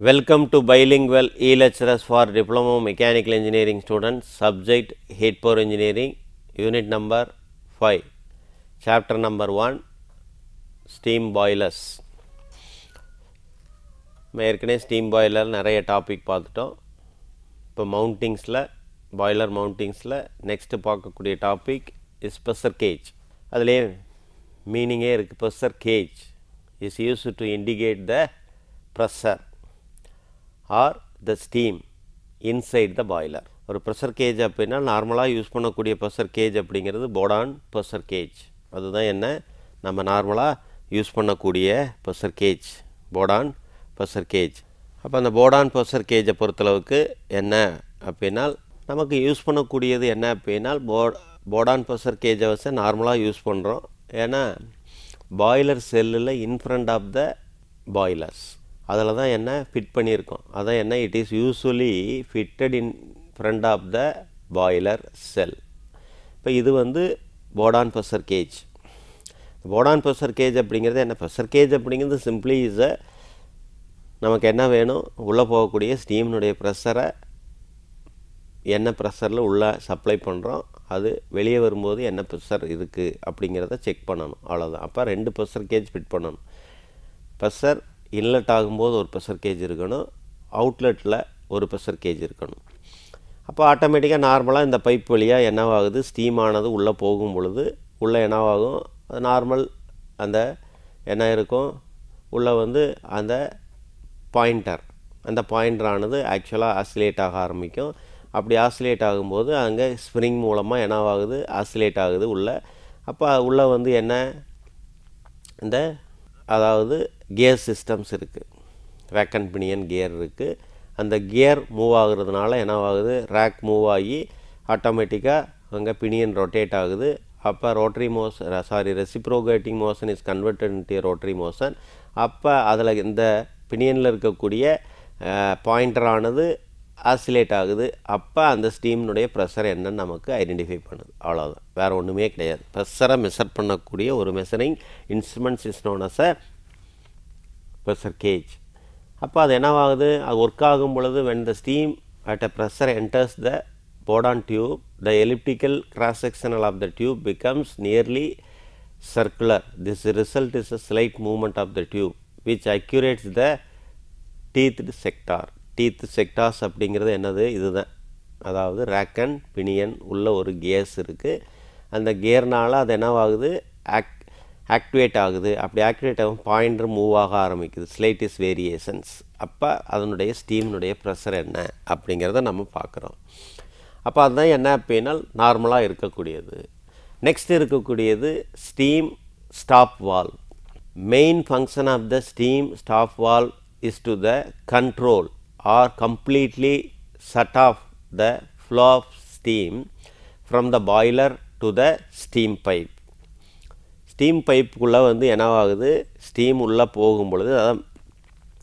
Welcome to bilingual e-lectures for Diploma Mechanical Engineering students, subject Heat Power Engineering, unit number 5, chapter number 1, steam boilers. நம்ம ஏற்கனவே steam boiler நிறைய topic பார்த்துட்டோம் இப்போ மவுண்டிங்ஸில் boiler மவுண்டிங்ஸில் next பார்க்கக்கூடிய டாபிக் இஸ் ப்ரெஷர் கேஜ் அதுலேயே மீனிங்கே இருக்குது pressure gauge is use to indicate the pressure or the steam inside the boiler ஒரு ப்ரெஷர் கேஜ் அப்படின்னா நார்மலாக யூஸ் பண்ணக்கூடிய ப்ரெஷர் கேஜ் அப்படிங்கிறது போடான் ப்ரெஷர் கேஜ் அதுதான் என்ன? நம்ம நார்மலாக யூஸ் பண்ணக்கூடிய pressure gauge Bourdon pressure gauge அப்போ அந்த போடான் ப்ரெஷர் கேஜை பொறுத்தளவுக்கு என்ன அப்படின்னா நமக்கு யூஸ் பண்ணக்கூடியது என்ன அப்படின்னால் போ போடான் ப்ரெஷர் கேஜை நார்மலாக யூஸ் பண்ணுறோம் ஏன்னா பாய்லர் செல்லில் இன்ஃப்ரண்ட் ஆஃப் த பாய்லர்ஸ் அதில் தான் என்ன ஃபிட் பண்ணியிருக்கோம். அதான் என்ன it is usually fitted in front of the boiler shell இப்போ இது வந்து Bourdon pressure gauge Bourdon pressure gauge அப்படிங்கிறது என்ன? ப்ரெஷர் கேஜ் அப்படிங்கிறது சிம்பிளி இஸ் அ நமக்கு என்ன வேணும்? உள்ளே போகக்கூடிய ஸ்டீம்னுடைய ப்ரெஷரை என்ன ப்ரெஷரில் உள்ளே சப்ளை பண்ணுறோம் அது வெளியே வரும்போது என்ன ப்ரெஷர் இருக்குது அப்படிங்கிறத செக் பண்ணணும். அவ்வளோதான் அப்போ ரெண்டு ப்ரெஷர் கேஜ் ஃபிட் பண்ணணும். ப்ரெஷர் இன்லெட் ஆகும்போது ஒரு ப்ரெஷர் கேஜ் இருக்கணும். அவுட்லெட்டில் ஒரு ப்ரெஷர் கேஜ் இருக்கணும். அப்போ ஆட்டோமேட்டிக்காக நார்மலாக இந்த பைப் வழியாக என்னவாகுது? ஸ்டீம் ஆனது உள்ளே போகும் பொழுது உள்ளே என்னவாகும்? அது நார்மல் அந்த என்ன இருக்கும்? உள்ளே வந்து அந்த பாயிண்டர் அந்த பாயிண்டரானது ஆக்சுவலாக ஆசிலேட் ஆக ஆரம்பிக்கும். அப்படி ஆசிலேட் ஆகும்போது அங்கே ஸ்ப்ரிங் மூலமாக என்னவாகுது? ஆசிலேட் ஆகுது உள்ளே. அப்போ உள்ளே வந்து என்ன? இந்த அதாவது கியர் சிஸ்டம்ஸ் இருக்குது வேக்கன் பினியன் கியர் இருக்குது அந்த கியர் மூவ் ஆகுறதுனால என்னவாகுது? ரேக் மூவ் ஆகி ஆட்டோமேட்டிக்காக அங்கே பினியன் ரொட்டேட் ஆகுது. அப்போ rotary motion sorry reciprocating motion is converted into rotary motion அப்போ அதில் இந்த பினியனில் இருக்கக்கூடிய பாயிண்டரானது ஆசிலேட் ஆகுது. அப்போ அந்த ஸ்டீம்னுடைய ப்ரெஷர் என்னன்னு நமக்கு ஐடென்டிஃபை பண்ணுது. அவ்வளோதான் வேறு ஒன்றுமே கிடையாது. ப்ரெஷரை மெஷர் பண்ணக்கூடிய ஒரு measuring instruments is known as a pressure gauge அப்போ அது என்னவாகுது? அது ஒர்க் ஆகும் பொழுது when the steam at a pressure enters the Bourdon tube the elliptical cross sectional of the tube becomes nearly circular this result is a slight movement of the tube which actuates the teeth sector teeth sectors அப்படிங்கிறது என்னது? இதுதான். அதாவது ரேக்கன் pinion உள்ள ஒரு case இருக்குது அந்த கியர்னால் அது என்னவாகுது? ஆக் ஆக்டிவேட் ஆகுது. அப்படி ஆக்டிவேட் ஆகும் பாயிண்டர் மூவ் ஆக ஆரம்பிக்குது. Slightest variations. அப்போ அதனுடைய ஸ்டீம்னுடைய ப்ரெஷர் என்ன? அப்படிங்கிறத நம்ம பார்க்குறோம். அப்போ அதுதான் என்ன அப்படின்னா நார்மலாக இருக்கக்கூடியது. நெக்ஸ்ட் இருக்கக்கூடியது steam stop valve. Main function of the steam stop valve is to the control. Or completely shut off the flow of steam from the boiler to the steam pipe. Steam பைப்புக்குள்ளே வந்து என்னவாகுது? Steam உள்ளே போகும் பொழுது அதான்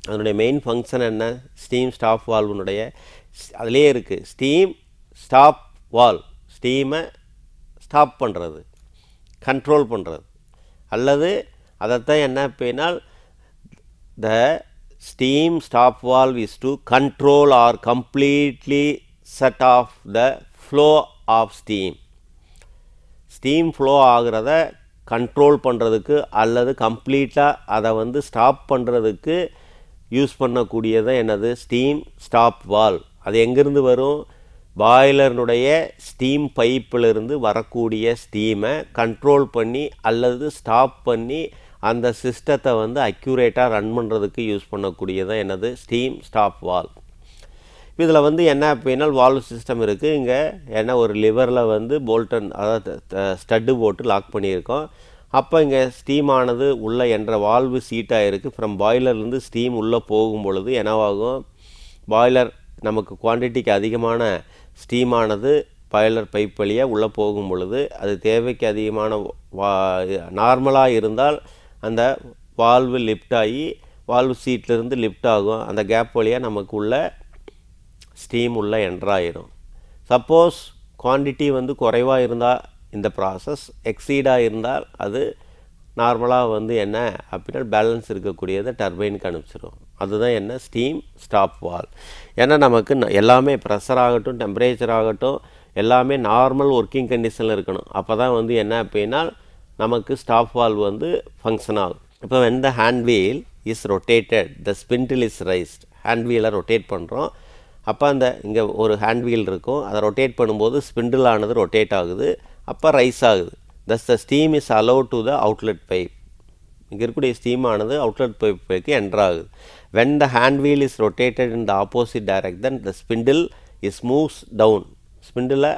அதனுடைய main function என்ன? Steam stop வால்வனுடைய அதிலே இருக்குது ஸ்டீம் ஸ்டாப் வால் ஸ்டீமை ஸ்டாப் பண்ணுறது கண்ட்ரோல் பண்ணுறது அல்லது அதைத்தான் என்ன அப்படின்னால் the steam stop valve is to control or completely shut off the flow of steam. Steam flow ஆகிறத கண்ட்ரோல் பண்ணுறதுக்கு அல்லது கம்ப்ளீட்டாக அதை வந்து ஸ்டாப் பண்ணுறதுக்கு யூஸ் பண்ணக்கூடியது என்னது? ஸ்டீம் ஸ்டாப் வால் அது எங்கேருந்து வரும்? பாய்லருடைய ஸ்டீம் பைப்பிலிருந்து வரக்கூடிய ஸ்டீமை கண்ட்ரோல் பண்ணி அல்லது ஸ்டாப் பண்ணி அந்த சிஸ்டத்தை வந்து அக்யூரேட்டாக ரன் பண்ணுறதுக்கு யூஸ் பண்ணக்கூடியதான் என்னது? Steam stop valve. இதில் வந்து என்ன அப்படின்னா வால்வ் சிஸ்டம் இருக்குது இங்கே என்ன ஒரு லிவரில் வந்து போல்டன் அதாவது ஸ்டட்டு போட்டு லாக் பண்ணியிருக்கோம். அப்போ இங்கே ஸ்டீம் ஆனது உள்ளே என்ற வால்வு சீட்டாக இருக்குது ஃப்ரம் பாய்லர்லேருந்து ஸ்டீம் உள்ளே போகும் பொழுது என்னவாகும்? பாய்லர் நமக்கு குவான்டிட்டிக்கு அதிகமான ஸ்டீமானது பாய்லர் பைப் வழியாக உள்ளே போகும் பொழுது அது தேவைக்கு அதிகமான வா நார்மலாக இருந்தால் அந்த வால்வு லிஃப்ட் ஆகி வால்வு சீட்லேருந்து லிஃப்ட் ஆகும். அந்த கேப் வழியாக நமக்கு உள்ள ஸ்டீம் உள்ளே என்ட்ராயிரும் சப்போஸ் குவான்டிட்டி வந்து குறைவாக இருந்தால் இந்த ப்ராசஸ் எக்ஸீடாக இருந்தால் அது நார்மலாக வந்து என்ன? அப்படின்னா பேலன்ஸ் இருக்கக்கூடியதை டர்பைனுக்கு அனுப்பிச்சிடும் அதுதான் என்ன? ஸ்டீம் ஸ்டாப் வால் ஏன்னா நமக்கு எல்லாமே ப்ரெஷர் ஆகட்டும் டெம்பரேச்சர் ஆகட்டும் எல்லாமே நார்மல் ஒர்க்கிங் கண்டிஷனில் இருக்கணும். அப்போ தான் வந்து என்ன அப்படின்னா நமக்கு ஸ்டாஃப் வால்வ் வந்து ஃபங்க்ஷன் ஃபங்க்ஷனால் இப்போ when the hand is rotated the spindle is raised hand rotate பண்ணுறோம் அப்போ அந்த இங்கே ஒரு ஹேண்ட்வீல் இருக்கும் அதை ரொட்டேட் பண்ணும்போது ஸ்பிண்டில் ஆனது ரொட்டேட் ஆகுது அப்போ ரைஸ் ஆகுது thus the steam is allow to the outlet pipe இங்கே இருக்கக்கூடிய ஸ்டீம் ஆனது அவுட்லெட் பைப்புக்கு என்டர் ஆகுது when the hand wheel is rotated in the opposite direct then the spindle is moves down spindle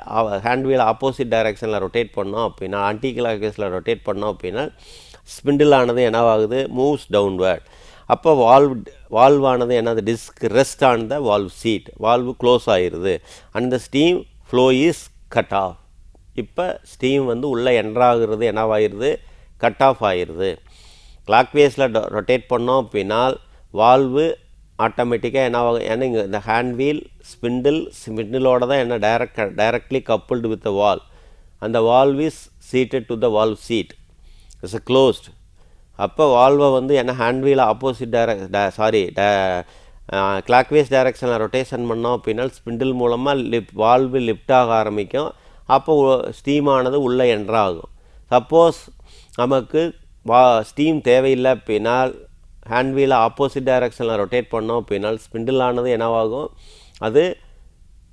hand wheel opposite டைரெக்ஷனில் rotate பண்ணோம் அப்படின்னா anti கிளாக்வேஸில் rotate பண்ணோம் அப்படின்னா ஸ்பிண்டிலானது என்னவாகுது? மூவ்ஸ் டவுன்வர்ட் அப்போ வால்வ் வால்வ் ஆனது என்னது? Disc rest on the valve seat valve close ஆயிடுது அந்த steam flow is cut off இப்போ ஸ்டீம் வந்து உள்ளே என்ட்ராகிறது என்னவாயிருது? கட் ஆஃப் ஆயிடுது கிளாக்வேஸில் ரொட்டேட் பண்ணோம் அப்படின்னால் வால்வு ஆட்டோமேட்டிக்காக என்ன ஆகும்? ஏன்னா இங்கே இந்த ஹேண்ட் வீல் ஸ்பிண்டில் ஸ்பிண்டிலோட தான் என்ன direct directly coupled with the valve அந்த valve is seated to the valve seat it's a closed அப்போ வால்வை வந்து என்ன hand wheel opposite direct sorry the clockwise டைரக்ஷனில் ரொட்டேஷன் பண்ணோம் அப்படின்னா ஸ்பிண்டில் மூலமாக லிப் வால்வு லிஃப்ட் ஆக ஆரம்பிக்கும். அப்போ ஸ்டீம் ஆனது உள்ளே என்ட்ராகும் சப்போஸ் நமக்கு வா ஸ்டீம் தேவையில்லை. அப்படின்னா ஹேண்ட் வீலை ஆப்போசிட் டைரக்ஷனில் ரொட்டேட் பண்ணோம். அப்படின்னால் ஸ்பிண்டில் ஆனது என்னவாகும்? அது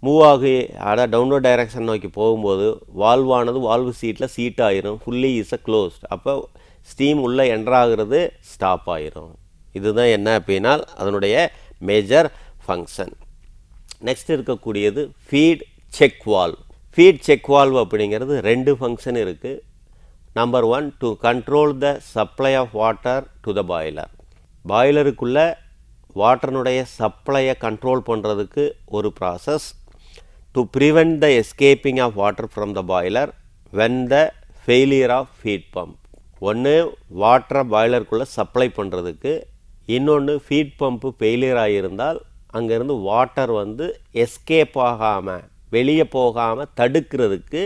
மூவ் ஆகி அதாவது டவுன்லோட் டைரக்ஷன் நோக்கி போகும்போது வால்வானது வால்வு சீட்டில் சீட் ஆயிரும். ஃபுல்லி இஸ் அ க்ளோஸ்ட் அப்போ ஸ்டீம் உள்ளே என்ட்ராகிறது ஸ்டாப் ஆயிரும். இதுதான் என்ன அப்படின்னா அதனுடைய மேஜர் ஃபங்க்ஷன் நெக்ஸ்ட் இருக்கக்கூடியது feed check valve feed check valve அப்படிங்கிறது ரெண்டு ஃபங்க்ஷன் இருக்குது number one to control the supply of water to the boiler பாய்லருக்குள்ளே வாட்டர்னுடைய சப்ளையை கண்ட்ரோல் பண்ணுறதுக்கு ஒரு process to prevent the escaping of water from the boiler when the failure of feed pump ஒன்று வாட்டரை பாய்லருக்குள்ளே supply பண்ணுறதுக்கு இன்னொன்று ஃபீட் பம்பு ஃபெயிலியர் ஆகியிருந்தால் அங்கேருந்து water வந்து எஸ்கேப் ஆகாமல் வெளியே போகாமல் தடுக்கிறதுக்கு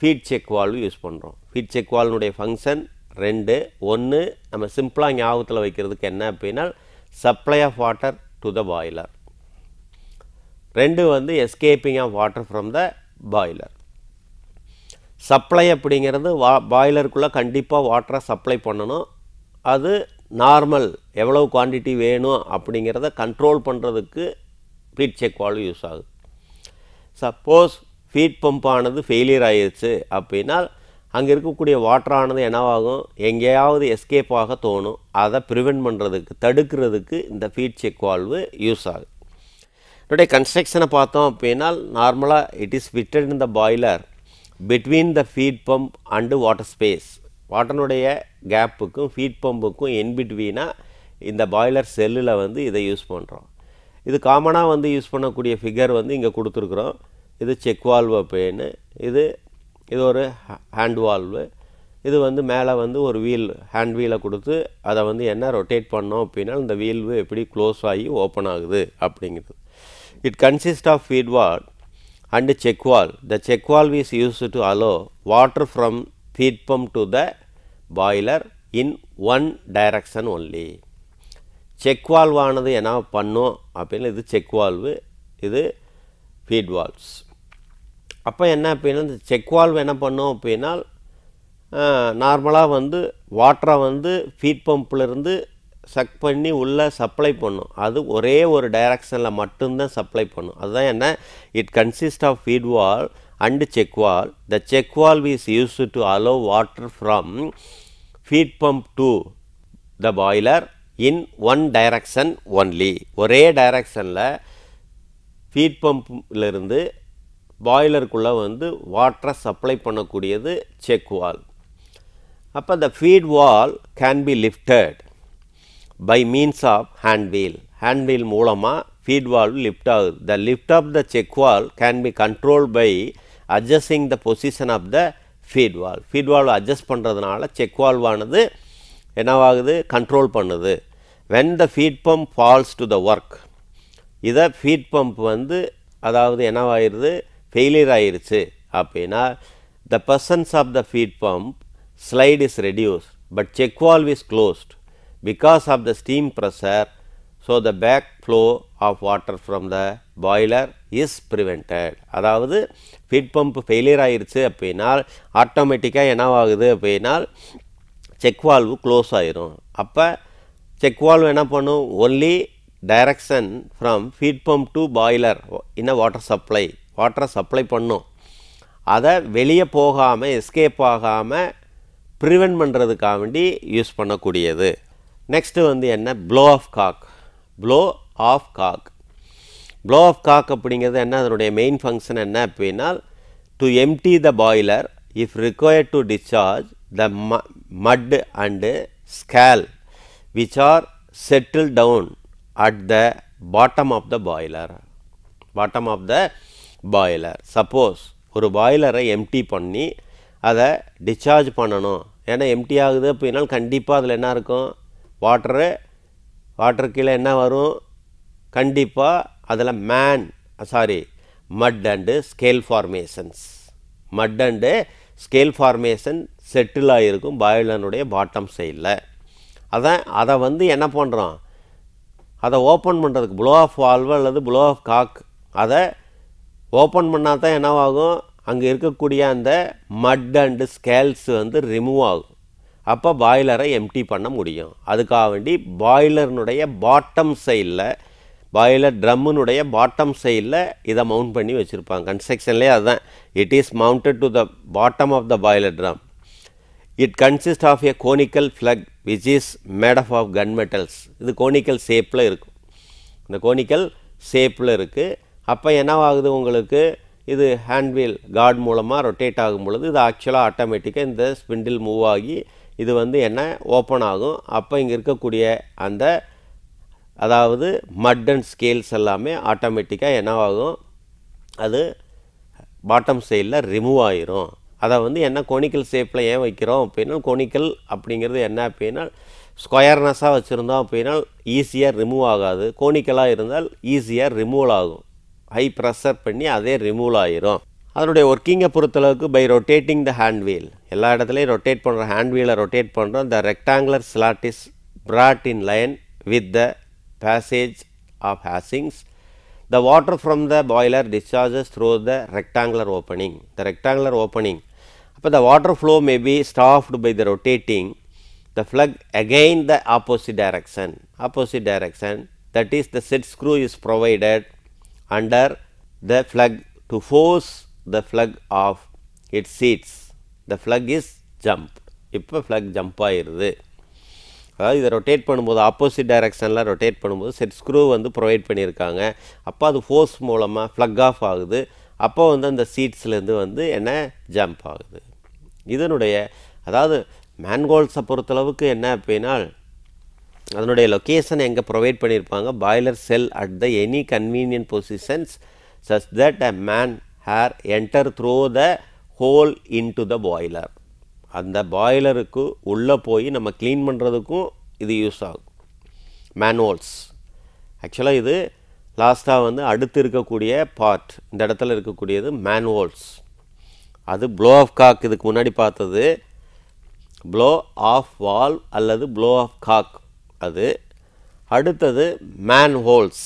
ஃபீட் செக் வால்வு யூஸ் பண்ணுறோம் ஃபீட் செக் வால்னுடைய ஃபங்க்ஷன் ரெண்டு ஒன்று நம்ம சிம்பிளாக ஞாபகத்தில் வைக்கிறதுக்கு என்ன அப்படின்னா supply of water to the boiler ரெண்டு வந்து escaping of water from the boiler supply அப்படிங்கிறது வா பாய்லருக்குள்ளே கண்டிப்பாக வாட்டரை சப்ளை பண்ணணும். அது நார்மல் எவ்வளவு குவான்டிட்டி வேணும் அப்படிங்கிறத கண்ட்ரோல் பண்ணுறதுக்கு ஃபீட் செக் வால்வு யூஸ் ஆகுது. சப்போஸ் ஃபீட் பம்ப் ஆனது ஃபெயிலியர் ஆயிடுச்சு அப்படின்னா அங்கே இருக்கக்கூடிய வாட்டரானது என்னவாகும்? எங்கேயாவது எஸ்கேப் ஆக தோணும். அதை ப்ரிவெண்ட் பண்ணுறதுக்கு தடுக்கிறதுக்கு இந்த ஃபீட் செக் வால்வு யூஸ் ஆகுது. என்னுடைய கன்ஸ்ட்ரக்ஷனை பார்த்தோம் அப்படின்னா நார்மலாக it is fitted in the boiler between the feed pump and water space வாட்டனுடைய கேப்புக்கும் ஃபீட் பம்புக்கும் இன் பிட்வீனாக இந்த பாய்லர் செல்லில் வந்து இதை யூஸ் பண்ணுறோம் இது காமனாக வந்து யூஸ் பண்ணக்கூடிய ஃபிகர் வந்து இங்கே கொடுத்துருக்குறோம். இது செக் வால்வ் அப்படின்னு. இது இது ஒரு ஹேண்ட் வால்வு இது வந்து மேலே வந்து ஒரு வீல் ஹேண்ட் வீலை கொடுத்து அதை வந்து என்ன ரொட்டேட் பண்ணோம் அப்படின்னா இந்த வீல்வு எப்படி க்ளோஸ் ஆகி ஓப்பன் ஆகுது அப்படிங்கிறது. It consist of feed valve and check valve the check valve is use to allow water from feed pump to the boiler in one direction only check வால்வானது என்ன பண்ணும் அப்படின்னு இது செக் வால்வு இது feed valves அப்போ என்ன அப்படின்னா இந்த check valve என்ன பண்ணும் அப்படின்னா நார்மலாக வந்து வாட்டரை வந்து ஃபீட் பம்ப்லேருந்து சக் பண்ணி உள்ளே சப்ளை பண்ணும். அது ஒரே ஒரு டைரக்ஷனில் மட்டும்தான் சப்ளை பண்ணும். அதுதான் என்ன? It consist of feed valve and check valve the check valve is use to allow water from feed pump to the boiler in one direction only ஒரே டைரக்ஷனில் ஃபீட் பம்ப்லேருந்து பாய்லருக்குள்ளே வந்து வாட்டரை சப்ளை பண்ணக்கூடியது செக் வால் அப்போ the feed valve can be lifted by means of hand handwheel மூலமாக feed valve lift ஆகுது. The lift of the check valve can be control by adjusting the position of the feed valve feed valve adjust பண்ணுறதுனால check வால்வானது என்னவாகுது? Control பண்ணுது. When the feed pump falls to the work இதை feed pump வந்து அதாவது என்னவாயிருது? Failure ஆயிடுச்சு அப்படின்னா the persons of the feed pump slight is reduce but check valve is closed because of the steam pressure so the back flow of water from the boiler is prevented அதாவது feed pump failure ஆயிடுச்சு அப்படின்னா ஆட்டோமேட்டிக்காக என்னவாகுது அப்படின்னா check valve close ஆயிரும் அப்போ check valve என்ன பண்ணும் only direction from feed pump to boiler in a water supply வாட்டரை சப்ளை பண்ணும். அதை வெளியே போகாமல் எஸ்கேப் ஆகாமல் ப்ரிவென்ட் பண்ணுறதுக்காக வேண்டி யூஸ் பண்ணக்கூடியது. நெக்ஸ்ட்டு வந்து என்ன? Blow off cock blow off cock blow off cock அப்படிங்கிறது என்ன? அதனுடைய மெயின் ஃபங்க்ஷன் என்ன அப்படின்னா to empty the boiler if required to discharge the ம mud and scale which are settle down at the bottom of the boiler bottom of the boiler. Suppose ஒரு பாய்லரை empty பண்ணி அதை டிஸ்சார்ஜ் பண்ணணும். ஏன்னா empty ஆகுது அப்படின்னால் கண்டிப்பாக அதில் என்ன இருக்கும்? வாட்டரு வாட்டர் கீழே என்ன வரும்? கண்டிப்பாக அதில் man sorry mud and scale formations mud and scale formation settle ஆகிருக்கும் பாய்லனுடைய பாட்டம் சைடில் அதான் அதை வந்து என்ன பண்ணுறோம் அதை ஓப்பன் பண்ணுறதுக்கு ப்ளோ ஆஃப் வால்வு அல்லது ப்ளோ ஆஃப் காக் அதை ஓப்பன் பண்ணால் தான் என்னவாகும்? அங்கே இருக்கக்கூடிய அந்த மட் அண்டு ஸ்கேல்ஸ் வந்து ரிமூவ் ஆகும். அப்போ பாய்லரை எம்டி பண்ண முடியும். அதுக்காக வேண்டி பாய்லர்னுடைய பாட்டம் சைடில் பாய்லர் ட்ரம்முனுடைய பாட்டம் சைடில் இதை மவுண்ட் பண்ணி வச்சுருப்பாங்க. கன்ஸ்ட்ரக்ஷன்லேயே அதுதான். It is mounted to the bottom of the boiler drum it consist of a conical plug which is made of of gun metals இது கோனிக்கல் ஷேப்பில் இருக்கும். இந்த கோனிக்கல் ஷேப்பில் இருக்குது அப்போ என்னவாகுது உங்களுக்கு? இது ஹேண்ட்வீல் கார்டு மூலமாக ரொட்டேட் ஆகும் பொழுது இது ஆக்சுவலாக ஆட்டோமேட்டிக்காக இந்த ஸ்பிண்டில் மூவ் ஆகி இது வந்து என்ன? ஓப்பன் ஆகும். அப்போ இங்கே இருக்கக்கூடிய அந்த அதாவது மட் அண்ட் ஸ்கேல்ஸ் எல்லாமே ஆட்டோமேட்டிக்காக என்னவாகும்? அது பாட்டம் சைடில் ரிமூவ் ஆயிரும். அதை வந்து என்ன கோனிக்கல் ஷேப்பில் ஏன் வைக்கிறோம் அப்படின்னா கோனிக்கல் அப்படிங்கிறது என்ன அப்படின்னா ஸ்கொயர்னஸாக வச்சுருந்தோம் அப்படின்னா ஈஸியாக ரிமூவ் ஆகாது. கோனிக்கலாக இருந்தால் ஈஸியாக ரிமூவல் ஆகும். ஹை ப்ரெஷர் பண்ணி அதே ரிமூவல் ஆயிரும் அதனுடைய ஒர்க்கிங்கை பொறுத்தளவுக்கு by rotating the hand wheel எல்லா இடத்துலையும் ரொட்டேட் பண்ணுற ஹேண்ட் வீலை ரொட்டேட் பண்ணுறோம் the rectangular slot is brought in line with the passage of hashings. The water from the boiler discharges through the rectangular opening. The rectangular opening. But the water flow may be stopped by the rotating the plug again the opposite direction. Opposite direction. That is the set screw is provided under the flag to force the flag off its seats. The flag is jump. இப்போ plug jump ஆயிடுது அதாவது இதை rotate பண்ணும்போது opposite டைரக்ஷனில் rotate பண்ணும்போது set screw வந்து provide பண்ணியிருக்காங்க அப்போ அது ஃபோர்ஸ் மூலமாக ஃப்ளக் ஆஃப் ஆகுது அப்போ வந்து அந்த சீட்ஸ்லேருந்து வந்து என்ன ஜம்ப் ஆகுது இதனுடைய அதாவது மேன்கோல்ஸை பொறுத்தளவுக்கு என்ன அப்படின்னா அதனுடைய லொக்கேஷன் எங்கே ப்ரொவைட் பண்ணியிருப்பாங்க boiler shell at the any convenient positions such that a man hair enter through the hole in to the boiler அந்த பாய்லருக்கு உள்ளே போய் நம்ம க்ளீன் பண்ணுறதுக்கும் இது யூஸ் ஆகும். மேனுவல்ஸ் ஆக்சுவலாக இது லாஸ்ட்டாக வந்து அடுத்து இருக்கக்கூடிய பார்ட் இந்த இடத்துல இருக்கக்கூடியது மேனுவல்ஸ் அது ப்ளோ ஆஃப் காக் இதுக்கு முன்னாடி பார்த்தது ப்ளோ ஆஃப் வால் அல்லது ப்ளோ ஆஃப் காக் அது அடுத்தது மேன் ஹோல்ஸ்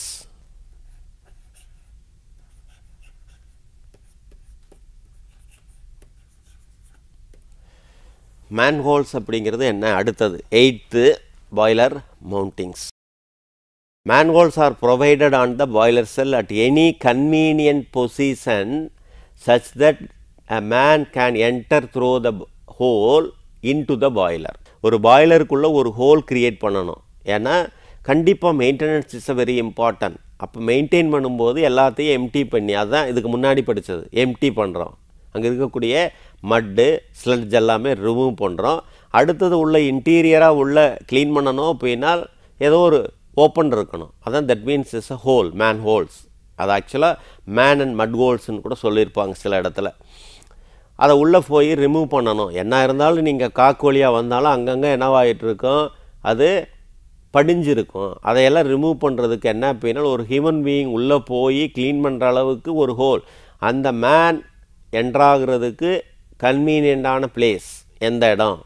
மேன்ஹோல்ஸ் அப்படிங்கிறது என்ன? அடுத்தது eighth boiler mountings manholes are provided on the boiler shell at any convenient position such that a man can enter through the hole in to the boiler ஒரு பாய்லருக்குள்ளே ஒரு hole create பண்ணணும். ஏன்னா கண்டிப்பாக maintenance is a very important அப்போ maintain பண்ணும்போது எல்லாத்தையும் empty பண்ணி அதுதான் இதுக்கு முன்னாடி படித்தது எம்டி பண்ணுறோம் அங்கே இருக்கக்கூடிய மட்டு ஸ்லட்ஜ் எல்லாமே ரிமூவ் பண்ணுறோம் அடுத்தது உள்ள இன்டீரியராக உள்ள க்ளீன் பண்ணணும் அப்படின்னா ஏதோ ஒரு ஓப்பன் இருக்கணும். அதான் that means is a hole man holes அது ஆக்சுவலாக மேன் அண்ட் மட் ஹோல்ஸ்னு கூட சொல்லியிருப்பாங்க சில இடத்துல. அதை உள்ளே போய் ரிமூவ் பண்ணணும். என்ன இருந்தாலும் நீங்கள் காக்கோழியாக வந்தாலும் அங்கங்கே என்னவாகிட்டு இருக்கும்? அது படிஞ்சிருக்கும். அதையெல்லாம் ரிமூவ் பண்ணுறதுக்கு என்ன அப்படின்னா ஒரு ஹியூமன் பீயிங் உள்ளே போய் க்ளீன் பண்ணுற அளவுக்கு ஒரு ஹோல் அந்த மேன் என்ட்ராகிறதுக்கு கன்வீனியண்டான பிளேஸ் எந்த இடம்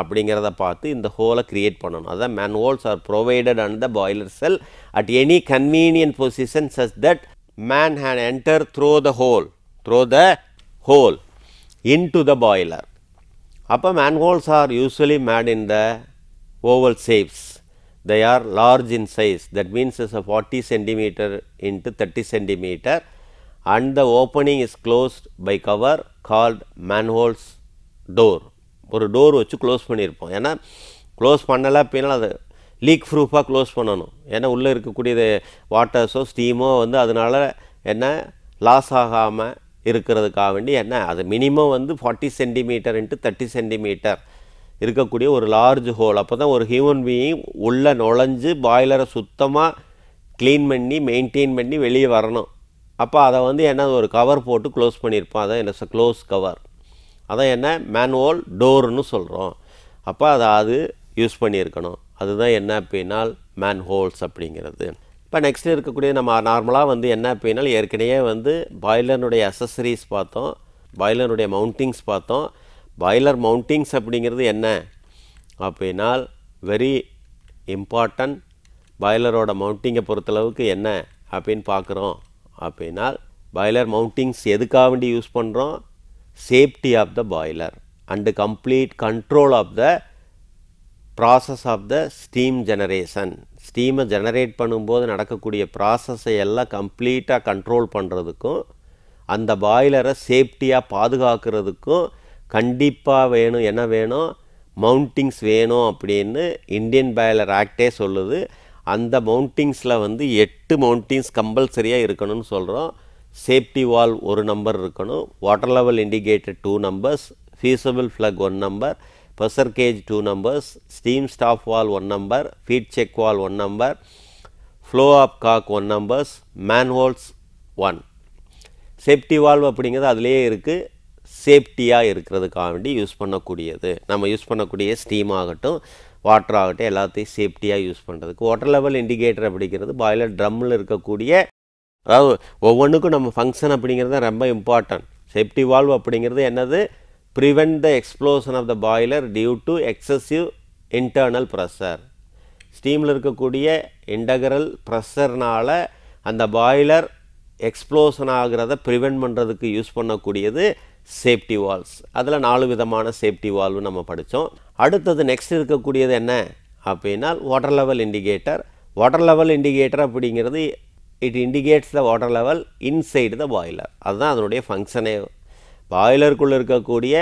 அப்படிங்கிறத பார்த்து இந்த ஹோலை க்ரியேட் பண்ணணும். அதான் man holes are provided and the boiler shell at any convenient position such that man can enter through the hole through the hole in to the boiler அப்போ manholes are usually made in the oval shapes. They are large in size. That means is a 40 centimeter into 30 centimeter and the opening is closed by cover called manholes door. ஒரு door வச்சு close பண்ணியிருப்போம் ஏன்னா close பண்ணலை அப்படின்னா அது league ப்ரூஃபாக close பண்ணணும் ஏன்னா உள்ளே இருக்கக்கூடியது வாட்டர்ஸோ ஸ்டீமோ வந்து அதனால் என்ன லாஸ் ஆகாமல் இருக்கிறதுக்காக வேண்டி என்ன அது மினிமம் வந்து forty centimetre into thirty centimetre இருக்கக்கூடிய ஒரு லார்ஜ் ஹோல் அப்போ தான் ஒரு ஹியூமன் பீயிங் உள்ளே நுழைஞ்சு பாய்லரை சுத்தமாக க்ளீன் பண்ணி மெயின்டைன் பண்ணி வெளியே வரணும். அப்போ அதை வந்து என்ன ஒரு கவர் போட்டு க்ளோஸ் பண்ணியிருப்போம். அதான் என்ன க்ளோஸ் கவர் அதான் என்ன மேனுவல் டோர்னு சொல்கிறோம் அப்போ அதை அது யூஸ் பண்ணியிருக்கணும். அதுதான் என்ன அப்படின்னால் மேன் ஹோல்ஸ் அப்படிங்கிறது. இப்போ நெக்ஸ்ட் இருக்கக்கூடிய நம்ம நார்மலாக வந்து என்ன அப்படின்னால் ஏற்கனவே வந்து பாய்லருடைய அசசரிஸ் பார்த்தோம். பாய்லருடைய மவுண்டிங்ஸ் பார்த்தோம். பாய்லர் மவுண்டிங்ஸ் அப்படிங்கிறது என்ன? அப்படின்னால் வெரி இம்பார்ட்டன்ட் பாய்லரோட மவுண்டிங்கை பொறுத்தளவுக்கு என்ன அப்படின்னு பார்க்குறோம். அப்படின்னால் பாய்லர் மவுண்டிங்ஸ் எதுக்காக வேண்டி யூஸ் பண்ணுறோம் safety of the boiler and complete control of the process of the steam generation ஸ்டீமை generate பண்ணும்போது நடக்கக்கூடிய ப்ராசஸை எல்லாம் கம்ப்ளீட்டாக கண்ட்ரோல் பண்ணுறதுக்கும் அந்த பாய்லரை சேஃப்டியாக பாதுகாக்கிறதுக்கும் கண்டிப்பாக வேணும். என்ன வேணும்? மவுண்டிங்ஸ் வேணும் அப்படின்னு இந்தியன் பயலர் ஆக்டே சொல்லுது. அந்த மவுண்டிங்ஸில் வந்து எட்டு மவுண்டிங்ஸ் கம்பல்சரியாக இருக்கணும்னு சொல்கிறோம் சேஃப்டி வால் ஒரு நம்பர் இருக்கணும். Water level indicator two numbers. Fusible plug one number. Pressure gauge two numbers. Steam stop valve one number. Feed check valve one number. Blow off cock one numbers. Manholes one. Safety valve அப்படிங்கிறது அதிலே இருக்குது சேஃப்டியாக இருக்கிறதுக்காக வேண்டி use பண்ணக்கூடியது. நம்ம use பண்ணக்கூடிய steam ஆகட்டும் வாட்டர் ஆகட்டும் எல்லாத்தையும் சேஃப்டியாக யூஸ் பண்ணுறதுக்கு வாட்டர் லெவல் இண்டிகேட்டர் அப்படிங்கிறது பாய்லர் ட்ரம்மில் இருக்கக்கூடிய அதாவது ஒவ்வொன்றுக்கும் நம்ம ஃபங்க்ஷன் அப்படிங்கிறது ரொம்ப இம்பார்ட்டன்ட் சேஃப்டி வால்வ் அப்படிங்கிறது என்னது? Prevent the explosion of the boiler due to excessive internal pressure ஸ்டீமில் இருக்கக்கூடிய இன்டகரல் ப்ரெஷர்னால் அந்த பாய்லர் எக்ஸ்ப்ளோஷன் ஆகிறத ப்ரிவெண்ட் பண்ணுறதுக்கு யூஸ் பண்ணக்கூடியது சேஃப்டி வால்வ்ஸ் அதில் நாலு விதமான சேஃப்டி வால்வு நம்ம படித்தோம் அடுத்தது நெக்ஸ்ட் இருக்கக்கூடியது என்ன? அப்படின்னா water level indicator water level indicator அப்படிங்கிறது it indicates the water level inside the boiler அதுதான் அதனுடைய ஃபங்க்ஷனே பாய்லருக்குள்ளே இருக்கக்கூடிய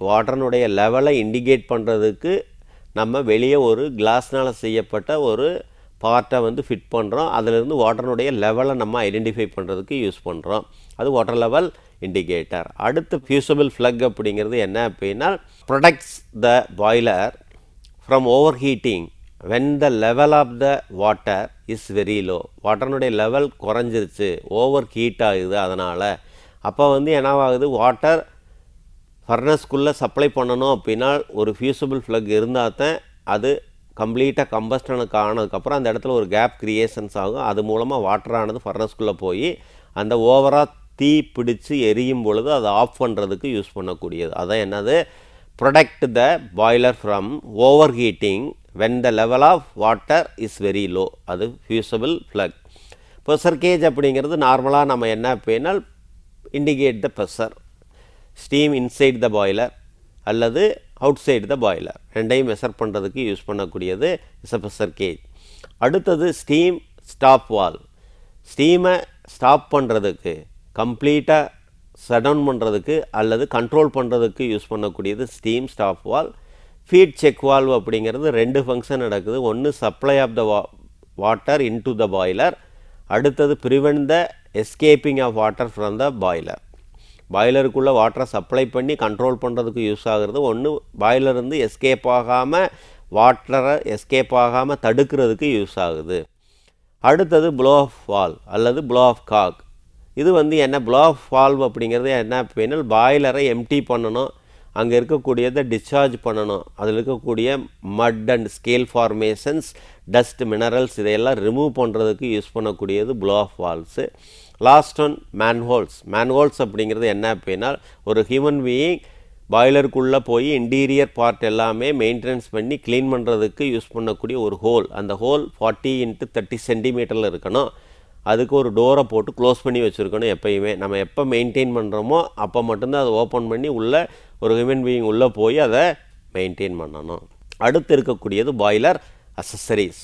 வாட்டர்னுடைய லெவலை இண்டிகேட் பண்ணுறதுக்கு நம்ம வெளியே ஒரு கிளாஸ்னால் செய்யப்பட்ட ஒரு பார்ட்டை வந்து ஃபிட் பண்ணுறோம் அதிலிருந்து வாட்டர்னுடைய லெவலை நம்ம ஐடென்டிஃபை பண்ணுறதுக்கு யூஸ் பண்ணுறோம் அது வாட்டர் லெவல் இண்டிகேட்டர் அடுத்து ஃபியூசபிள் ஃப்ளக் அப்படிங்கிறது என்ன அப்படின்னா protects the boiler from overheating when the level of the water is very low வாட்டர்னுடைய level குறைஞ்சிருச்சு ஓவர் ஹீட் ஆகுது அதனால். அப்போ வந்து என்னவாகுது? வாட்டர் ஃபர்னஸ்க்குள்ளே சப்ளை பண்ணணும் அப்படின்னா ஒரு ஃபியூசபிள் ஃப்ளக் இருந்தால் தான் அது கம்ப்ளீட்டாக கம்பஸ்டனுக்கு ஆனதுக்கப்புறம் அந்த இடத்துல ஒரு கேப் க்ரியேஷன்ஸ் ஆகும். அது மூலமாக வாட்டரானது ஃபர்னஸ்குள்ளே போய் அந்த ஓவராக தீ பிடிச்சு எரியும் பொழுது அதை ஆஃப் பண்ணுறதுக்கு யூஸ் பண்ணக்கூடியது. அதான் என்னது? Protect the boiler from over heating when the level of water is very low அது ஃபியூசபிள் ஃப்ளக் ப்ரெஷர் கேஜ் அப்படிங்கிறது நார்மலாக நம்ம என்ன அப்படின்னா indicate the pressure steam inside the boiler அல்லது அவுட் சைடு த பாய்லர் ரெண்டையும் மெஷர் பண்ணுறதுக்கு யூஸ் பண்ணக்கூடியது இஸ் அ ப்ரெஷர் கேஜ் அடுத்தது ஸ்டீம் ஸ்டாப் வால் ஸ்டீமை ஸ்டாப் பண்ணுறதுக்கு கம்ப்ளீட்டாக ஷடவுன் பண்ணுறதுக்கு அல்லது கண்ட்ரோல் பண்ணுறதுக்கு யூஸ் பண்ணக்கூடியது steam stop valve feed check valve அப்படிங்கிறது ரெண்டு ஃபங்க்ஷன் நடக்குது. ஒன்று சப்ளை ஆஃப் த வா வாட்டர் இன்டு த பாய்லர் அடுத்தது prevent the escaping of water from the boiler பாய்லருக்குள்ளே வாட்டரை சப்ளை பண்ணி கண்ட்ரோல் பண்ணுறதுக்கு யூஸ் ஆகிறது. ஒன்று பாய்லருந்து எஸ்கேப் ஆகாமல் வாட்டரை எஸ்கேப் ஆகாமல் தடுக்கிறதுக்கு யூஸ் ஆகுது. அடுத்தது ப்ளோ ஆஃப் வால் அல்லது ப்ளோ ஆஃப் காக் இது வந்து என்ன ப்ளோ ஃபால்வ் அப்படிங்கிறது என்ன? அப்படின்னா பாய்லரை எம்டி பண்ணணும். அங்கே இருக்கக்கூடியதை டிஸ்சார்ஜ் பண்ணணும். அதில் இருக்கக்கூடிய mud and scale formations dust minerals இதையெல்லாம் ரிமூவ் பண்ணுறதுக்கு யூஸ் பண்ணக்கூடியது blow off valves last one manholes manholes அப்படிங்கிறது என்ன அப்படின்னா ஒரு ஹியூமன் பீயிங் பாய்லருக்குள்ளே போய் இன்டீரியர் பார்ட் எல்லாமே மெயின்டெனன்ஸ் பண்ணி க்ளீன் பண்ணுறதுக்கு யூஸ் பண்ணக்கூடிய ஒரு ஹோல் அந்த ஹோல் ஃபார்ட்டி இன்ட்டு தேர்ட்டி சென்டிமீட்டரில் இருக்கணும். அதுக்கு ஒரு டோரை போட்டு க்ளோஸ் பண்ணி வச்சுருக்கணும் எப்பயுமே. நம்ம எப்போ மெயின்டைன் பண்ணுறோமோ அப்போ மட்டும்தான் அதை ஓப்பன் பண்ணி உள்ளே ஒரு ஹியூமன் பீயிங் உள்ளே போய் அதை மெயின்டைன் பண்ணணும். அடுத்து இருக்கக்கூடியது பாய்லர் அசசரிஸ்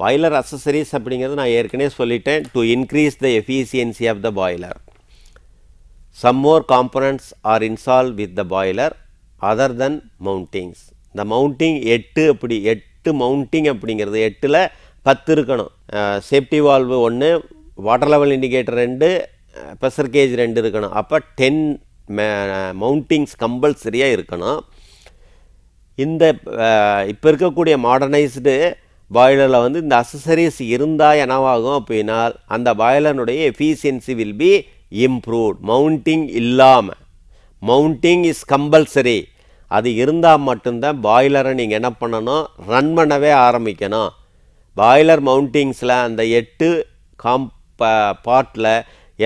பாய்லர் அசசரிஸ் அப்படிங்கிறது நான் ஏற்கனவே சொல்லிட்டேன். To increase the efficiency of the boiler some more components are இன்சால்வ் with the boiler other than mountings இந்த மவுண்டிங் எட்டு அப்படி எட்டு மவுண்டிங் அப்படிங்கிறது எட்டில் பத்து இருக்கணும். சேஃப்டி வால்வு ஒன்று வாட்டர் லெவல் இண்டிகேட்டர் ரெண்டு ப்ரெஷர் கேஜ் ரெண்டு இருக்கணும். அப்போ டென் மவுண்டிங்ஸ் கம்பல்சரியாக இருக்கணும். இந்த இப்போ இருக்கக்கூடிய மாடர்னைஸ்டு பாய்லரில் வந்து இந்த அசசரிஸ் இருந்தால் என்னவாகும் அப்படின்னால் அந்த பாய்லனுடைய efficiency will be improved mounting இல்லாமல் மவுண்டிங் இஸ் கம்பல்சரி அது இருந்தால் மட்டும்தான் பாய்லரை நீங்கள் என்ன பண்ணணும்? ரன் பண்ணவே ஆரம்பிக்கணும். பாய்லர் மவுண்டிங்ஸில் அந்த எட்டு காம் பார்ட்டில்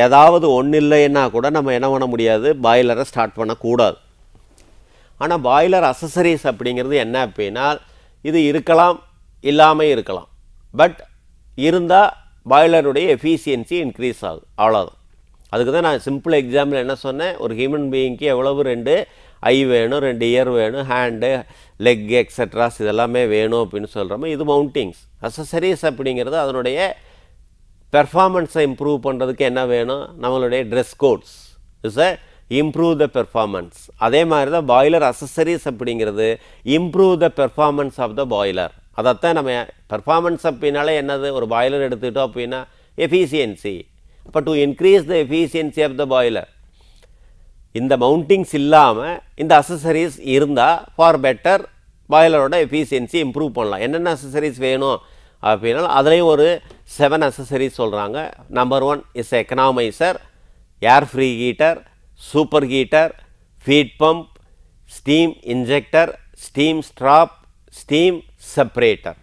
ஏதாவது ஒன்று இல்லைன்னா கூட நம்ம என்ன பண்ண முடியாது? பாய்லரை ஸ்டார்ட் பண்ணக்கூடாது. ஆனால் பாய்லர் அசசரிஸ் அப்படிங்கிறது என்ன அப்படின்னா இது இருக்கலாம் இல்லாமல் இருக்கலாம். பட் இருந்தால் பாய்லருடைய எஃபிஷியன்சி இன்க்ரீஸ் ஆகும் அவ்வளோதான் அதுக்கு தான் நான் சிம்பிள் எக்ஸாம்பிள் என்ன சொன்னேன்? ஒரு ஹியூமன் பீயிங்க்கு எவ்வளவு ரெண்டு ஐ வேணும் ரெண்டு இயர் வேணும் ஹேண்டு லெக் எக்ஸட்ராஸ் இதெல்லாமே வேணும் அப்படின்னு சொல்கிறோமோ இது மவுண்டிங்ஸ் அசசரிஸ் அப்படிங்கிறது அதனுடைய பெர்ஃபார்மன்ஸை இம்ப்ரூவ் பண்ணுறதுக்கு என்ன வேணும்? நம்மளுடைய dress coats is a improve the performance அதே மாதிரி தான் பாய்லர் அசசரிஸ் அப்படிங்கிறது improve the performance of the boiler அதைத்தான் நம்ம பெர்ஃபார்மன்ஸ் அப்படின்னாலே என்னது? ஒரு பாய்லர் எடுத்துக்கிட்டோம் அப்படின்னா எஃபிசியன்சி அப்போ to increase the efficiency of the boiler இந்த மவுண்டிங்ஸ் இல்லாமல் இந்த அசசரிஸ் இருந்தால் ஃபார் பெட்டர் பாய்லரோட எஃபிஷியன்சி இம்ப்ரூவ் பண்ணலாம். என்னென்ன அசசரிஸ் வேணும் அப்படின்னா அதுலேயும் ஒரு செவன் அசசரிஸ் சொல்கிறாங்க number one is economiser air preheater superheater feed pump steam injector steam trap steam separator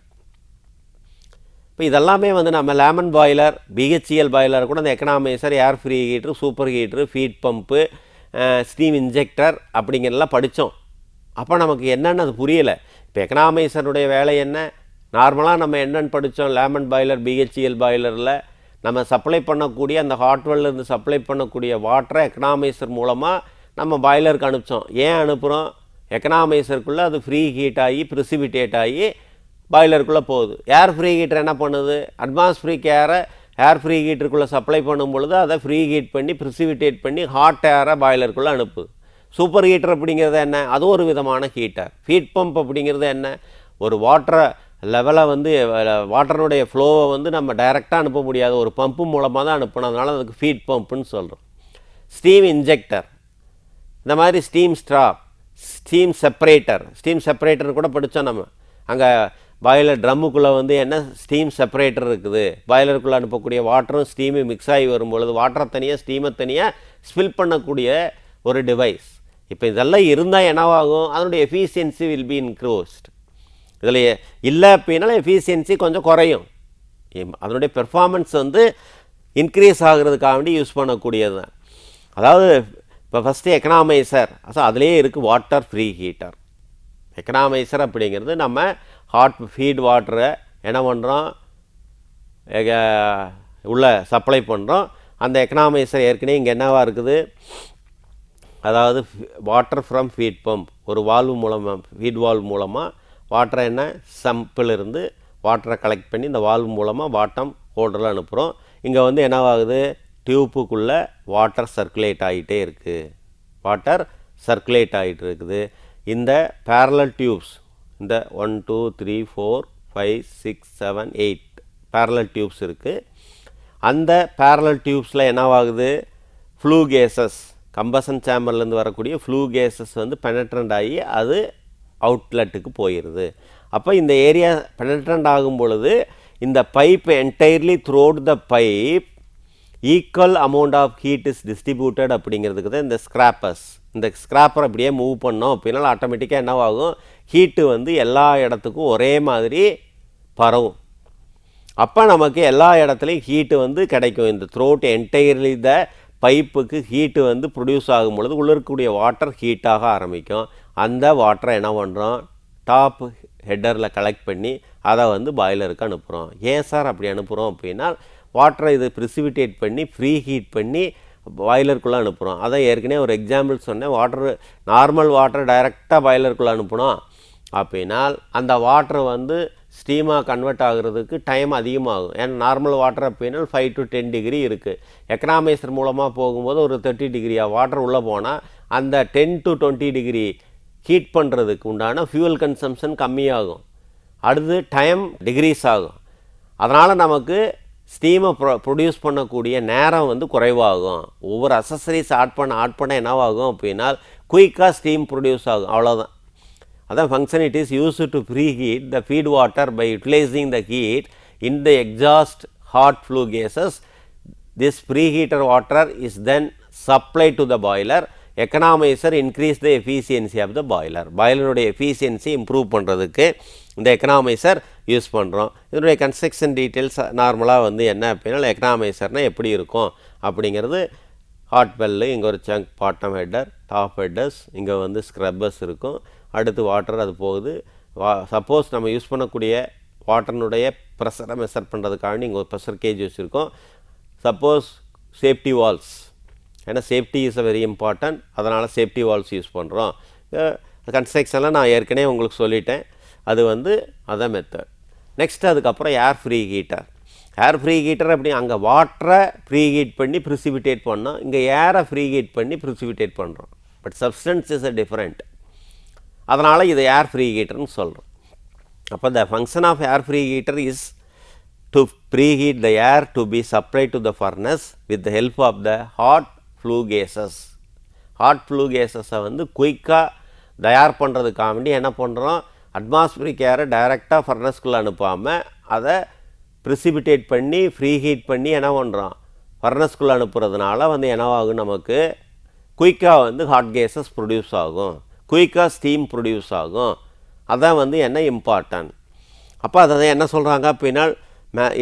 இப்போ இதெல்லாமே வந்து நம்ம லெமன் பாய்லர் பிஹெச்சிஎல் பாய்லர் கூட அந்த economiser air preheater superheater feed pump steam injector அப்படிங்கிறலாம் படித்தோம். அப்போ நமக்கு என்னென்னு அது புரியலை. இப்போ எக்கனாமைசருடைய வேலை என்ன? நார்மலாக நம்ம என்னென்னு படித்தோம். லேமன் பாய்லர் பிஹெச்சிஎல் பாய்லரில் நம்ம சப்ளை பண்ணக்கூடிய அந்த ஹாட்வெல்லேருந்து சப்ளை பண்ணக்கூடிய வாட்டரை எக்கனாமைசர் மூலமாக நம்ம பாய்லருக்கு அனுப்பிச்சோம். ஏன் அனுப்புகிறோம்? எக்கனாமைசருக்குள்ளே அது ஃப்ரீ ஹீட் ஆகி ப்ரிசிபிடேட் ஆகி பாய்லருக்குள்ளே போகுது. ஏர் ஃப்ரீ ஹீட்டர் என்ன பண்ணுது? அட்மாஸ்பிரிக் ஏரை ஏர் ஃப்ரீ ஹீட்டருக்குள்ளே சப்ளை பண்ணும் பொழுது அதை ஃப்ரீ ஹீட் பண்ணி ப்ரிசிபிடேட் பண்ணி ஹாட் ஏரை பாய்லருக்குள்ளே அனுப்பு. சூப்பர் ஹீட்டர் அப்படிங்கிறது என்ன? அது ஒரு விதமான ஹீட்டர் ஃபீட் பம்ப் அப்படிங்கிறது என்ன? ஒரு வாட்டரை லெவலை வந்து வாட்டருடைய ஃப்ளோவை வந்து நம்ம டைரெக்டாக அனுப்ப முடியாது. ஒரு பம்பு மூலமாக தான் அனுப்பணும் அதனால் அதுக்கு ஃபீட் பம்ப்புன்னு சொல்கிறோம் ஸ்டீம் இன்ஜெக்டர் இந்த மாதிரி steam trap steam separator steam separator கூட படித்தோம் நம்ம. அங்கே பாய்லர் ட்ரம்முக்குள்ளே வந்து என்ன? ஸ்டீம் செப்பரேட்டர் இருக்குது. பாய்லருக்குள்ளே அனுப்பக்கூடிய வாட்டரும் ஸ்டீமு மிக்ஸ் ஆகி வரும்பொழுது வாட்டரை தனியாக ஸ்டீமை தனியாக ஸ்பில் பண்ணக்கூடிய ஒரு டிவைஸ் இப்போ இதெல்லாம் இருந்தால் என்னவாகும்? அதனுடைய எஃபிஷியன்சி வில் பி இன்க்ரோஸ்ட் இதில் இல்லை அப்படின்னாலும் எஃபிஷியன்சி கொஞ்சம் குறையும். அதனுடைய பெர்ஃபார்மன்ஸ் வந்து இன்க்ரீஸ் ஆகிறதுக்காக வேண்டி யூஸ் பண்ணக்கூடியது தான். அதாவது இப்போ ஃபஸ்ட்டு எக்கனாமைசர் ஸோ அதுலேயே இருக்குது வாட்டர் ஃப்ரீ ஹீட்டர் எக்கனாமைசர் அப்படிங்கிறது நம்ம ஹாட் ஃபீட் வாட்டரை என்ன பண்ணுறோம் உள்ள சப்ளை பண்ணுறோம் அந்த எக்கனாமைசர் ஏற்கனவே இங்கே என்னவாக இருக்குது? அதாவது வாட்டர் ஃப்ரம் ஃபீட் பம்ப் ஒரு வால்வு மூலமாக ஃபீட் வால்வ் மூலமாக வாட்டரை என்ன? சம்பில் இருந்து வாட்டரை கலெக்ட் பண்ணி இந்த வால்வ் மூலமாக வாட்டம் ஹோல்டரில் அனுப்புகிறோம் இங்கே வந்து என்னவாகுது டியூப்புக்குள்ளே வாட்டர் சர்க்குலேட் ஆகிட்டே இருக்குது வாட்டர் சர்க்குலேட் ஆகிட்டு இருக்குது. இந்த பேரலல் டியூப்ஸ் இந்த one two three four five six seven eight parallel tubes இருக்குது அந்த பேரலல் டியூப்ஸில் என்னவாகுது? ஃப்ளூ கேசஸ் கம்பசன் சேம்பர்லேருந்து வரக்கூடிய ஃப்ளூ கேசஸ் வந்து பெனட்ரண்ட் ஆகி அது அவுட்லெட்டுக்கு போயிடுது அப்போ இந்த ஏரியா பெனட்ரண்ட் ஆகும் பொழுது இந்த pipe entirely through the pipe equal amount of heat is distributed அப்படிங்கிறதுக்கு தான் இந்த ஸ்க்ராப்பர்ஸ் இந்த ஸ்க்ராப்பர் அப்படியே மூவ் பண்ணோம் அப்படின்னாலும் ஆட்டோமேட்டிக்காக என்னவாகும்? ஹீட்டு வந்து எல்லா இடத்துக்கும் ஒரே மாதிரி பரவும். அப்போ நமக்கு எல்லா இடத்துலையும் ஹீட்டு வந்து கிடைக்கும். இந்த த்ரோட் என்டையர்லி த பைப்புக்கு ஹீட்டு வந்து ப்ரொடியூஸ் ஆகும் பொழுது உள்ள இருக்கக்கூடிய வாட்டர் ஹீட்டாக ஆரம்பிக்கும். அந்த வாட்டரை என்ன பண்ணுறோம் டாப் ஹெட்டரில் கலெக்ட் பண்ணி அதை வந்து பாய்லருக்கு அனுப்புகிறோம் ஏன் சார் அப்படி அனுப்புகிறோம் அப்படின்னா வாட்டரை இது ப்ரிசிபிடேட் பண்ணி ஃப்ரீ ஹீட் பண்ணி பாய்லருக்குள்ளே அனுப்புகிறோம் அதான் ஏற்கனவே ஒரு எக்ஸாம்பிள் சொன்னேன். வாட்டர் நார்மல் வாட்டர் டைரெக்டாக பாய்லருக்குள்ளே அனுப்பணும் அப்படின்னால் அந்த வாட்ரு வந்து ஸ்டீமாக கன்வெர்ட் ஆகுறதுக்கு டைம் அதிகமாகும். ஏன்னா நார்மல் வாட்டர் அப்படின்னா ஃபைவ் டு டென் டிகிரி இருக்குது எக்கனாமைசர் மூலமாக போகும்போது ஒரு தேர்ட்டி டிகிரியாக வாட்டர் உள்ளே போனால் அந்த ten to twenty degree heat பண்ணுறதுக்கு உண்டான ஃபியூவல் கன்சம்ஷன் கம்மியாகும். அடுத்து டைம் டிகிரீஸ் ஆகும். அதனால் நமக்கு ஸ்டீமை ப்ரொ ப்ரொடியூஸ் பண்ணக்கூடிய நேரம் வந்து குறைவாகும். ஒவ்வொரு அசசரிஸ் ஆட் பண்ண ஆட் பண்ண என்னவாகும் அப்படின்னா குயிக்காக ஸ்டீம் ப்ரொடியூஸ் ஆகும். அவ்வளோதான் அதான் function it is use to preheat the feed water by utilising the heat in the exhaust hot flue gases this preheater water is then supply to the boiler economiser increase the efficiency of the boiler பாய்லருடைய efficiency improve பண்ணுறதுக்கு இந்த economiser use பண்ணுறோம் இதனுடைய construction details நார்மலாக வந்து என்ன அப்படின்னா எக்கனாமைசர்னால் எப்படி இருக்கும்? அப்படிங்கிறது ஹாட் பெல்லு இங்கே ஒரு சங்க் பாட்டம் ஹெட்டர் டாப் ஹெட்டர்ஸ் இங்கே வந்து ஸ்க்ரப்பர்ஸ் இருக்கும். அடுத்து வாட்டர் அது போகுது. வா சப்போஸ் நம்ம யூஸ் பண்ணக்கூடிய வாட்டர்னுடைய ப்ரெஷரை மெஷர் பண்ணுறதுக்காக இங்கே ஒரு ப்ரெஷர் கேஜ் வச்சுருக்கோம். சப்போஸ் சேஃப்டி வால்ஸ் ஏன்னா safety is a very important அதனால் சேஃப்டி வால்ஸ் யூஸ் பண்ணுறோம் கன்ஸ்ட்ரக்ஷனில் நான் ஏற்கனவே உங்களுக்கு சொல்லிட்டேன். அது வந்து அதான் மெத்தட் நெக்ஸ்ட் அதுக்கப்புறம் air free heater air free heater அப்படி அங்கே வாட்டரை ஃப்ரீ ஹீட் பண்ணி ப்ரிசிபிடேட் பண்ணோம் இங்கே ஏரை ஃப்ரீ ஹீட் பண்ணி ப்ரிசிபிடேட் பண்ணுறோம் but substance is a different அதனால் இது ஏர் ஃப்ரீ ஹீட்டர்னு சொல்கிறோம் அப்போ the function of air preheater is to preheat the air to be supply to the furnace with the help of the hot flue gases hot flue கேசஸை வந்து குயிக்காக தயார் பண்ணுறதுக்காக வேண்டி என்ன பண்ணுறோம் அட்மாஸ்பிரிக் ஏரை டைரெக்டாக ஃபர்னஸ்குள்ளே அனுப்பாமல் அதை ப்ரிசிபிடேட் பண்ணி ஃப்ரீ ஹீட் பண்ணி என்ன பண்ணுறோம் ஃபர்னஸ்குள்ளே அனுப்புறதுனால வந்து என்னவாகும் நமக்கு? குயிக்காக வந்து ஹாட் கேஸஸ் ப்ரொடியூஸ் ஆகும். குயிக்காக ஸ்டீம் ப்ரொடியூஸ் ஆகும். அதான் வந்து என்ன இம்பார்ட்டன்ட். அப்போ அதை என்ன சொல்கிறாங்க அப்படின்னா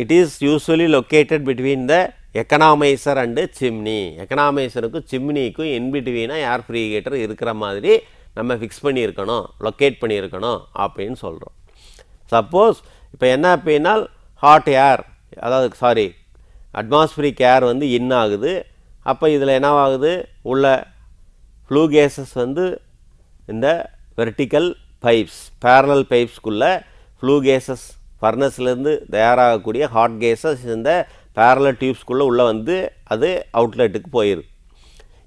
it is usually located between the economiser and chimney எக்கனாமைசருக்கும் சிம்னிக்கும் இன்பிட்வீனாக ஏர் ஃப்ரீகேட்டர் இருக்கிற மாதிரி நம்ம ஃபிக்ஸ் பண்ணியிருக்கணும் லொக்கேட் பண்ணியிருக்கணும் அப்படின்னு சொல்கிறோம் சப்போஸ் இப்போ என்ன அப்படின்னா ஹாட் ஏர் அதாவது சாரி அட்மாஸ்பிரிக் ஏர் வந்து இன் ஆகுது. அப்போ இதில் என்னவாகுது உள்ள ஃப்ளூ கேஸஸ் வந்து இந்த வெர்டிக்கல் பைப்ஸ் பேரலல் பைப்ஸ்க்குள்ளே ஃப்ளூ கேஸஸ் ஃபர்னஸ்லேருந்து தயாராகக்கூடிய ஹாட் கேஸஸ் இந்த பேரலல் டியூப்ஸ்குள்ளே உள்ளே வந்து அது அவுட்லெட்டுக்கு போயிடுது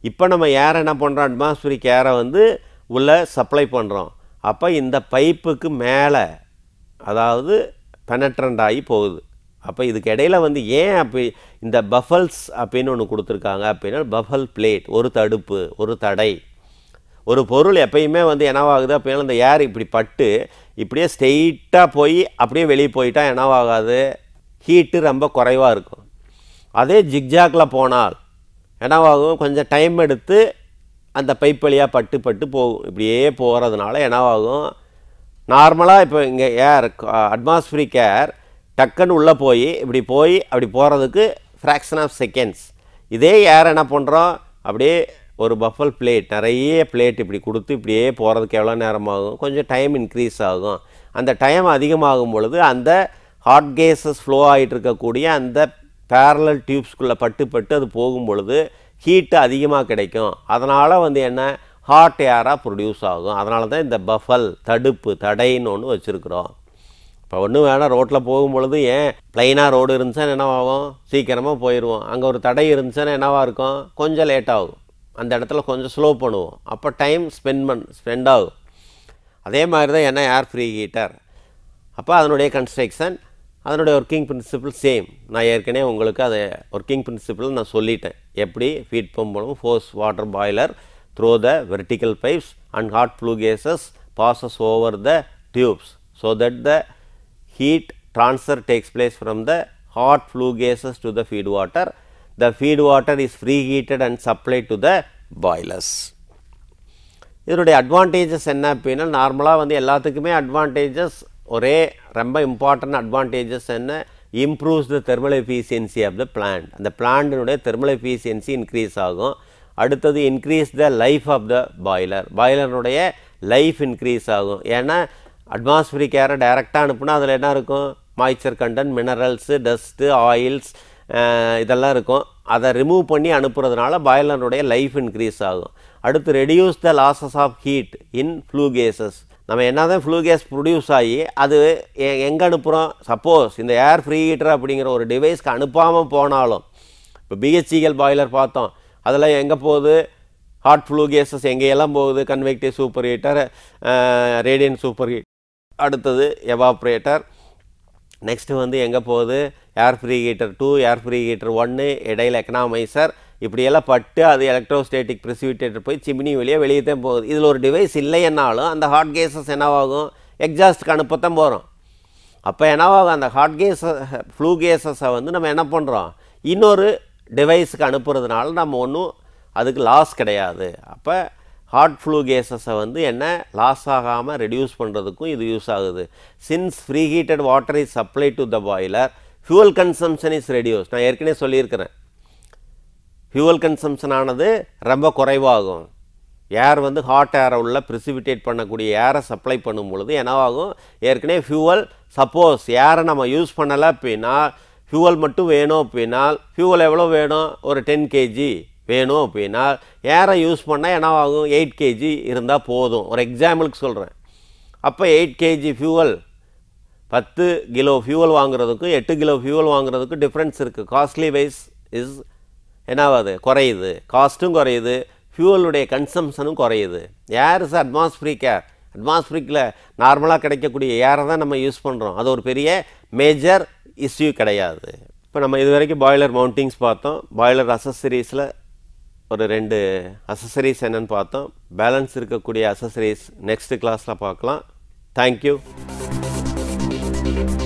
இப்போ நம்ம ஏரை என்ன பண்ணுறோம் அட்மாஸ்பிரிக் ஏரை வந்து உள்ளே சப்ளை பண்ணுறோம் அப்போ இந்த பைப்புக்கு மேலே அதாவது பெனட்ரண்ட் ஆகி போகுது. அப்போ இதுக்கு இடையில் வந்து ஏன் அப்படி இந்த பஃபல்ஸ் அப்படின்னு ஒன்று கொடுத்துருக்காங்க அப்படின்னா பஃபல் பிளேட் ஒரு தடுப்பு ஒரு தடை. ஒரு பொருள் எப்பயுமே வந்து என்னவாகுது அப்படின்னா இந்த ஏர் இப்படி பட்டு இப்படியே ஸ்ட்ரெயிட்டாக போய் அப்படியே வெளியே போயிட்டால் என்னவாகாது? ஹீட்டு ரொம்ப குறைவாக இருக்கும். அதே ஜிக்ஜாக்கில் போனால் என்னவாகும்? கொஞ்சம் டைம் எடுத்து அந்த பைப் வழியாக பட்டு பட்டு போகும் இப்படியே போகிறதுனால என்னவாகும்? நார்மலாக இப்போ இங்கே ஏர் அட்மாஸ்பிரிக் ஏர் டக்குன்னு உள்ளே போய் இப்படி போய் அப்படி போகிறதுக்கு ஃப்ராக்ஷன் ஆஃப் செகண்ட்ஸ் இதே ஏர் என்ன பண்ணுறோம் அப்படியே ஒரு பஃபல் பிளேட் நிறைய பிளேட் இப்படி கொடுத்து இப்படியே போகிறதுக்கு எவ்வளோ நேரம் ஆகும் கொஞ்சம் டைம் இன்க்ரீஸ் ஆகும். அந்த டைம் அதிகமாகும் பொழுது அந்த ஹாட் கேஸஸ் ஃப்ளோ ஆகிட்டு இருக்கக்கூடிய அந்த பேரலல் டியூப்ஸ்குள்ளே பட்டு பட்டு அது போகும் பொழுது ஹீட்டு அதிகமாக கிடைக்கும். அதனால் வந்து என்ன? ஹாட் ஏராக ப்ரொடியூஸ் ஆகும். அதனால தான் இந்த பஃபல் தடுப்பு தடைன்னு ஒன்று வச்சுருக்குறோம். இப்போ ஒன்றும் வேணாம் ரோட்டில் போகும்பொழுது ஏன்? ப்ளைனாக ரோடு இருந்துச்சுன்னா என்னவாகும்? சீக்கிரமாக போயிடுவோம் அங்கே ஒரு தடை இருந்துச்சுன்னா என்னவாக இருக்கும்? கொஞ்சம் லேட் ஆகும். அந்த இடத்துல கொஞ்சம் ஸ்லோ பண்ணுவோம். அப்போ டைம் ஸ்பெண்ட் பண் ஸ்பெண்ட் ஆகும். அதே மாதிரி தான் என்ன ஏர் ஃப்ரீ ஹீட்டர் அப்போ அதனுடைய கன்ஸ்ட்ரக்ஷன் அதனுடைய ஒர்க்கிங் பிரின்சிபிள் சேம் நான் ஏற்கனவே உங்களுக்கு அதை ஒர்க்கிங் பிரின்சிபிள் நான் சொல்லிட்டேன். எப்படி feed pump force water boiler through the vertical pipes and hot flue gases passes over the tubes so that the heat transfer takes place from the hot flue gases to the feed water. The feed water is preheated and supplied to the boilers. இதனுடைய advantages என்ன அப்படின்னா நார்மலாக வந்து எல்லாத்துக்குமே advantages ஒரே ரொம்ப important advantages என்ன? Improves the thermal efficiency of the plant அந்த பிளான்டினுடைய தெர்மல் எஃபிஷியன்சி இன்க்ரீஸ் ஆகும். அடுத்தது increase the life of the boiler பாய்லருடைய life increase ஆகும். ஏன்னா அட்மாஸ்பிரிக் ஏரை டைரெக்டாக அனுப்புனா அதில் என்ன இருக்கும்? Moisture content minerals dust oils இதெல்லாம் இருக்கும். அதை ரிமூவ் பண்ணி அனுப்புறதுனால பாய்லருடைய லைஃப் இன்க்ரீஸ் ஆகும். அடுத்து reduce the losses of heat in flue gases நம்ம என்ன தான் ஃப்ளூ கேஸ் ப்ரொடியூஸ் ஆகி அது எங்கே அனுப்புகிறோம் சப்போஸ் இந்த ஏர் ஃப்ரீ ஹீட்டர் அப்படிங்கிற ஒரு டிவைஸ்க்கு அனுப்பாமல் போனாலும் இப்போ பிஹெச்சிஎல் பாய்லர் பார்த்தோம். அதெல்லாம் எங்கே போகுது? ஹாட் ஃப்ளூ கேஸஸ் எங்கேயெல்லாம் போகுது? Convective superheater radiant superheat அடுத்தது எவாப்ரேட்டர் நெக்ஸ்ட்டு வந்து எங்கே போகுது? Air preheater two air preheater ஒன்று இடையில் எக்கனாமைசர் இப்படியெல்லாம் பட்டு அது எலக்ட்ரோஸ்டேட்டிக் ப்ரெசிபிட்டேட்டர் போய் சிமினி வெளியே வெளியே தான் போகுது. இதில் ஒரு டிவைஸ் இல்லைன்னாலும் அந்த ஹாட் கேஸஸ் என்னவாகும்? எக்ஸாஸ்ட்க்கு அனுப்பத்தான் போகிறோம் அப்போ என்னவாகும்? அந்த ஹாட் கேஸ ஃப்ளூ கேஸஸை வந்து நம்ம என்ன பண்ணுறோம் இன்னொரு டிவைஸுக்கு அனுப்புறதுனால நம்ம ஒன்றும் அதுக்கு லாஸ் கிடையாது. அப்போ ஹாட் ஃப்ளூ கேஸஸை வந்து என்ன? லாஸ் ஆகாமல் ரெடியூஸ் பண்ணுறதுக்கும் இது யூஸ் ஆகுது. Since preheated water is supply to the boiler fuel consumption is reduce நான் ஏற்கனவே சொல்லியிருக்கிறேன். ஃபியூவல் கன்சம்ஷன் ஆனது ரொம்ப குறைவாகும். ஏர் வந்து ஹாட் ஏரை உள்ள ப்ரிசிபிடேட் பண்ணக்கூடிய ஏரை சப்ளை பண்ணும் பொழுது என்னவாகும்? ஏற்கனவே ஃபியூவல் சப்போஸ் ஏரை நம்ம யூஸ் பண்ணலை அப்படின்னா ஃபியூவல் மட்டும் வேணும் அப்படின்னா ஃபியூவல் எவ்வளோ வேணும்? ஒரு டென் கேஜி வேணும் அப்படின்னா ஏரை யூஸ் பண்ணால் என்னவாகும்? எயிட் கேஜி இருந்தால் போதும். ஒரு எக்ஸாம்பிளுக்கு சொல்கிறேன் அப்போ எயிட் கேஜி ஃபியூவல் பத்து கிலோ ஃபியூவல் வாங்குறதுக்கும் எட்டு கிலோ ஃபியூவல் வாங்குறதுக்கும் டிஃப்ரென்ஸ் இருக்குது காஸ்ட்லி வைஸ் இஸ் என்னாவது? குறையுது. காஸ்ட்டும் குறையுது. ஃபியூவலுடைய கன்சம்ஷனும் குறையுது. ஏர் இஸ் அட்மாஸ்பிரிக் ஏர் அட்மாஸ்பிரிக்கில் நார்மலாக கிடைக்கக்கூடிய ஏரை தான் நம்ம யூஸ் பண்ணுறோம் அது ஒரு பெரிய மேஜர் இஷ்யூ கிடையாது. இப்போ நம்ம இது வரைக்கும் பாய்லர் மவுண்டிங்ஸ் பார்த்தோம். பாய்லர் அசசரிஸில் ஒரு ரெண்டு அசசரிஸ் என்னென்னு பார்த்தோம். பேலன்ஸ் இருக்கக்கூடிய அசசரிஸ் நெக்ஸ்ட் கிளாஸில் பார்க்கலாம். Thank you Bye.